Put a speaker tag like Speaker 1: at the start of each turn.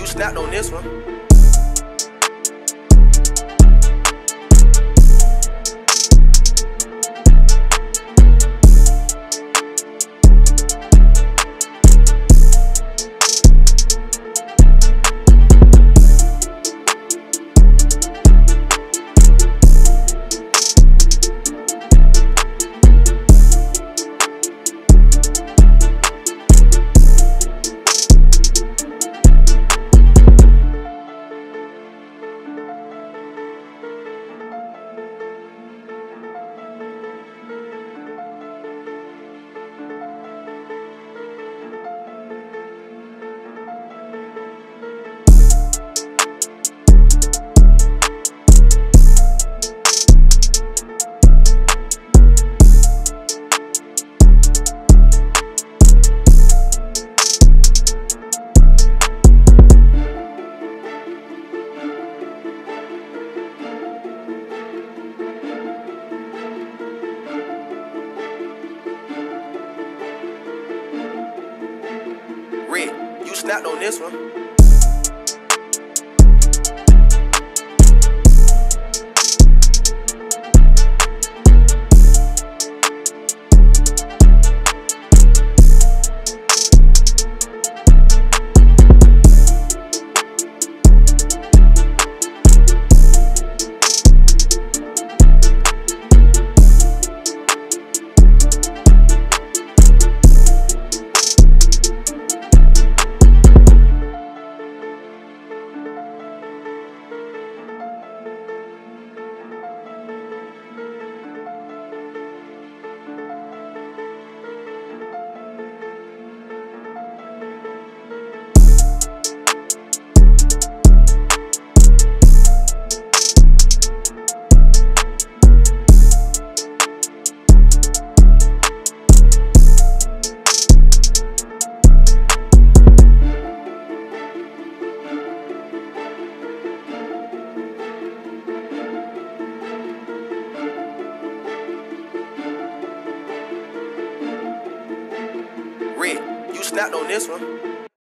Speaker 1: You snapped on this one. Snapped on this one. You snapped on this one.